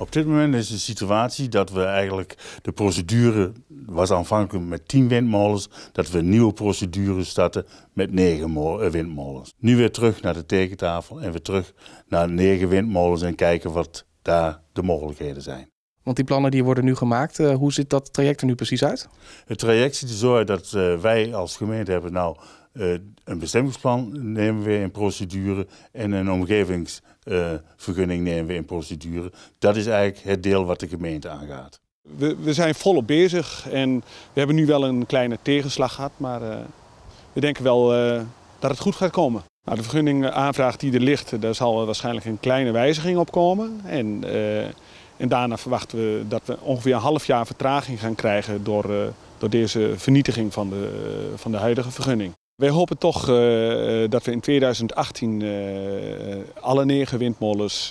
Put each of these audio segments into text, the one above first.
Op dit moment is de situatie dat we eigenlijk de procedure was aanvankelijk met 10 windmolens, dat we een nieuwe procedure starten met 9 eh, windmolens. Nu weer terug naar de tekentafel en weer terug naar 9 windmolens en kijken wat daar de mogelijkheden zijn. Want die plannen die worden nu gemaakt, uh, hoe ziet dat traject er nu precies uit? Het traject ziet er zo uit dat uh, wij als gemeente hebben nou uh, een bestemmingsplan nemen we in procedure en een omgevingsvergunning nemen we in procedure. Dat is eigenlijk het deel wat de gemeente aangaat. We, we zijn volop bezig en we hebben nu wel een kleine tegenslag gehad, maar we denken wel dat het goed gaat komen. Nou, de vergunningaanvraag die er ligt, daar zal waarschijnlijk een kleine wijziging op komen. En, en daarna verwachten we dat we ongeveer een half jaar vertraging gaan krijgen door, uh, door deze vernietiging van de, van de huidige vergunning. Wij hopen toch uh, dat we in 2018 uh, alle negen windmolens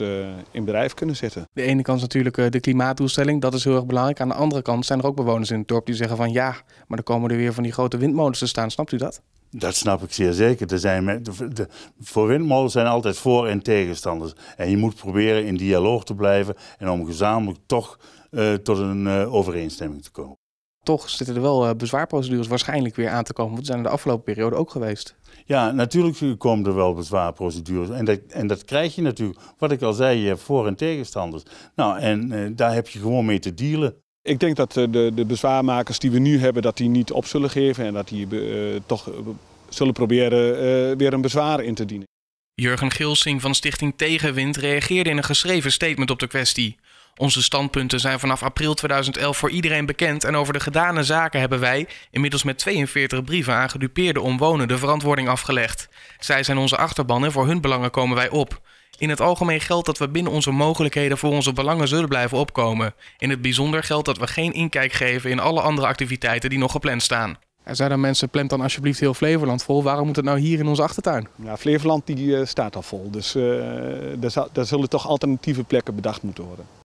in bedrijf kunnen zetten. De ene kant is natuurlijk de klimaatdoelstelling, dat is heel erg belangrijk. Aan de andere kant zijn er ook bewoners in het dorp die zeggen van ja, maar dan komen er weer van die grote windmolens te staan. Snapt u dat? Dat snap ik zeer zeker. Er zijn, de, de, voor windmolens zijn altijd voor- en tegenstanders. En je moet proberen in dialoog te blijven en om gezamenlijk toch uh, tot een uh, overeenstemming te komen. Toch zitten er wel uh, bezwaarprocedures waarschijnlijk weer aan te komen. Want die zijn er de afgelopen periode ook geweest. Ja, natuurlijk komen er wel bezwaarprocedures. En dat, en dat krijg je natuurlijk. Wat ik al zei, je hebt voor- en tegenstanders. Nou, en daar heb je gewoon mee te dealen. Ik denk dat de, de bezwaarmakers die we nu hebben, dat die niet op zullen geven en dat die uh, toch zullen proberen weer een bezwaar in te dienen. Jurgen Gilsing van Stichting Tegenwind reageerde in een geschreven statement op de kwestie. Onze standpunten zijn vanaf april 2011 voor iedereen bekend en over de gedane zaken hebben wij, inmiddels met 42 brieven aan gedupeerde omwonenden, verantwoording afgelegd. Zij zijn onze achterban en voor hun belangen komen wij op. In het algemeen geldt dat we binnen onze mogelijkheden voor onze belangen zullen blijven opkomen. In het bijzonder geldt dat we geen inkijk geven in alle andere activiteiten die nog gepland staan. Er zijn dan mensen, plant dan alsjeblieft heel Flevoland vol. Waarom moet het nou hier in onze achtertuin? Ja, Flevoland die, uh, staat al vol, dus uh, daar, daar zullen toch alternatieve plekken bedacht moeten worden.